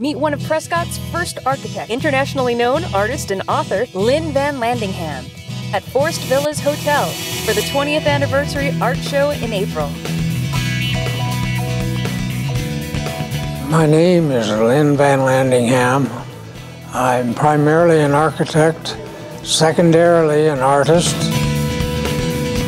Meet one of Prescott's first architects, internationally known artist and author Lynn Vanlandingham, at Forest Villas Hotel for the 20th anniversary art show in April. My name is Lynn Vanlandingham. I'm primarily an architect, secondarily an artist.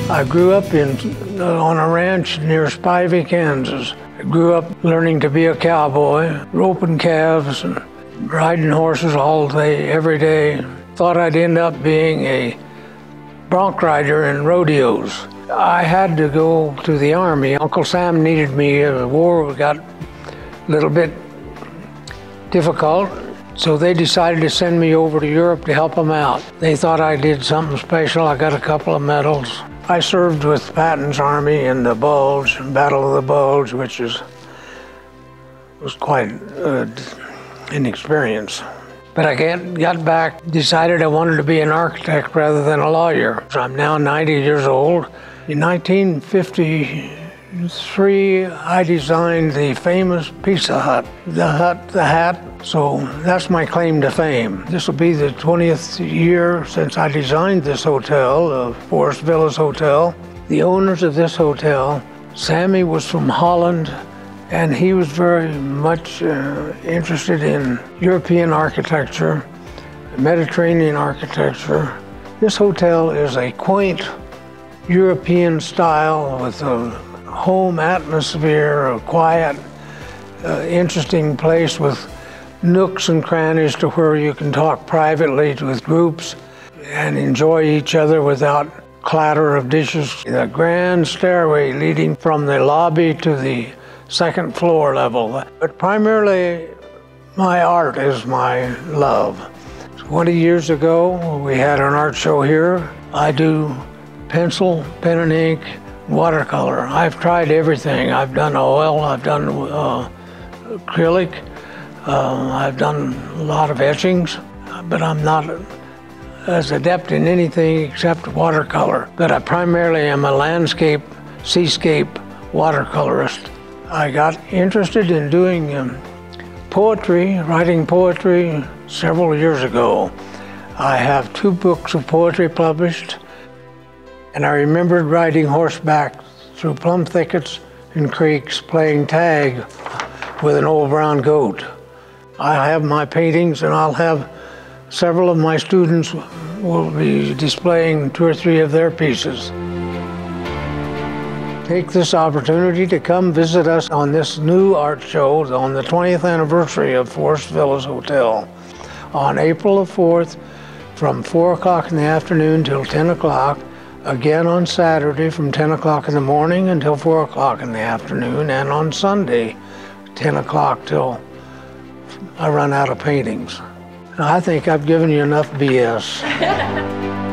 I grew up in, uh, on a ranch near Spivey, Kansas. I grew up learning to be a cowboy, roping calves and riding horses all day, every day. Thought I'd end up being a bronc rider in rodeos. I had to go to the Army. Uncle Sam needed me. The war got a little bit difficult, so they decided to send me over to Europe to help them out. They thought I did something special. I got a couple of medals. I served with Patton's army in the Bulge, Battle of the Bulge, which is was quite uh, an experience. But I got back, decided I wanted to be an architect rather than a lawyer. I'm now 90 years old. In 1953, I designed the famous Pizza Hut, the hut, the hat. So that's my claim to fame. This will be the 20th year since I designed this hotel, the Forest Villas Hotel. The owners of this hotel, Sammy was from Holland, and he was very much uh, interested in European architecture, Mediterranean architecture. This hotel is a quaint European style with a home atmosphere, a quiet, uh, interesting place with nooks and crannies to where you can talk privately with groups and enjoy each other without clatter of dishes. The grand stairway leading from the lobby to the second floor level. But primarily, my art is my love. 20 years ago, we had an art show here. I do pencil, pen and ink, watercolor. I've tried everything. I've done oil, I've done uh, acrylic, uh, I've done a lot of etchings, but I'm not as adept in anything except watercolor. But I primarily am a landscape, seascape watercolorist. I got interested in doing um, poetry, writing poetry several years ago. I have two books of poetry published, and I remembered riding horseback through plum thickets and creeks playing tag with an old brown goat. I have my paintings, and I'll have several of my students will be displaying two or three of their pieces. Take this opportunity to come visit us on this new art show on the 20th anniversary of Forest Villas Hotel on April the 4th from 4 o'clock in the afternoon till 10 o'clock, again on Saturday from 10 o'clock in the morning until 4 o'clock in the afternoon, and on Sunday 10 o'clock till I run out of paintings. I think I've given you enough BS.